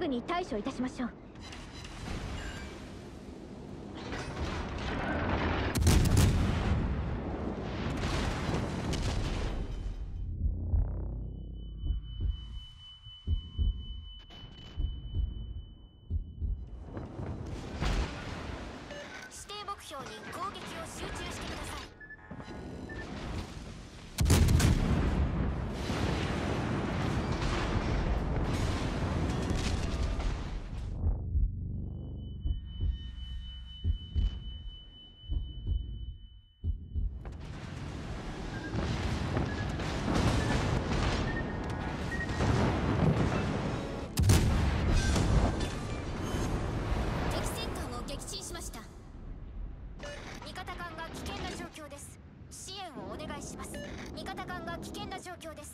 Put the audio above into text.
ぐに対処いたしましょう。指定目標に攻撃を集中してください。お願いします。味方艦が危険な状況です。